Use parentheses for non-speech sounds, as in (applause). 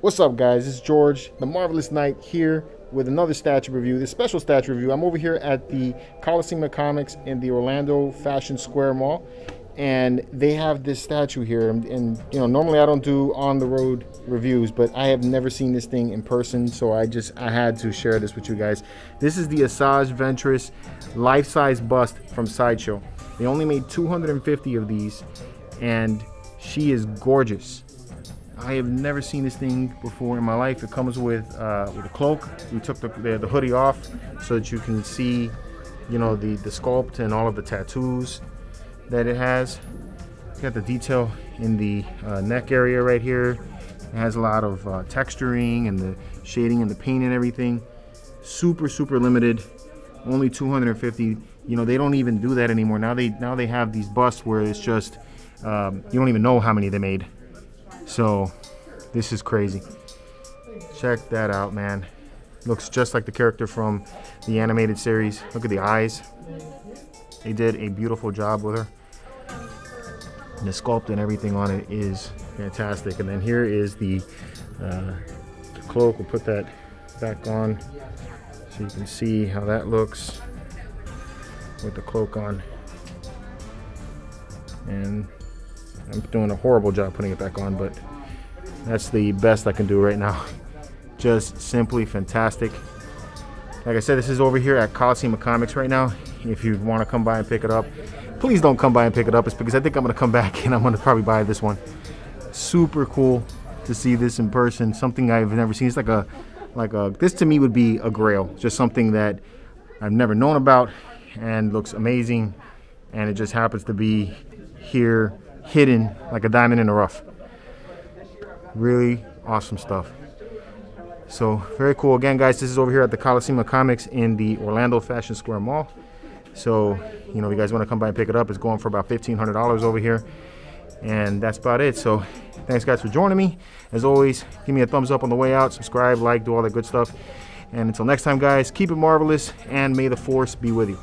What's up, guys? It's George, the Marvelous Knight, here with another statue review, this special statue review. I'm over here at the Coliseum of Comics in the Orlando Fashion Square Mall, and they have this statue here. And, and, you know, normally I don't do on the road reviews, but I have never seen this thing in person, so I just I had to share this with you guys. This is the Asajj Ventress life-size bust from Sideshow. They only made 250 of these, and she is gorgeous. I have never seen this thing before in my life. It comes with uh, with a cloak. We took the, the, the hoodie off so that you can see, you know, the the sculpt and all of the tattoos that it has. Got the detail in the uh, neck area right here. It has a lot of uh, texturing and the shading and the paint and everything. Super super limited. Only 250. You know they don't even do that anymore. Now they now they have these busts where it's just um, you don't even know how many they made. So this is crazy. Check that out, man. Looks just like the character from the animated series. Look at the eyes. They did a beautiful job with her. And the sculpt and everything on it is fantastic. And then here is the, uh, the cloak. We'll put that back on so you can see how that looks with the cloak on. And I'm doing a horrible job putting it back on, but that's the best I can do right now. (laughs) Just simply fantastic. Like I said, this is over here at Coliseum of Comics right now. If you want to come by and pick it up, please don't come by and pick it up. It's because I think I'm going to come (laughs) back and I'm going to probably buy this one. Super cool to see this in person. Something I've never seen. It's like a, like a, this to me would be a grail. Just something that I've never known about and looks amazing. And it just happens to be here hidden like a diamond in the rough. Really awesome stuff. So very cool. Again, guys, this is over here at the Coliseum of Comics in the Orlando Fashion Square Mall. So, you know, if you guys want to come by and pick it up, it's going for about $1,500 over here. And that's about it. So thanks, guys, for joining me. As always, give me a thumbs up on the way out. Subscribe, like, do all that good stuff. And until next time, guys, keep it marvelous, and may the force be with you.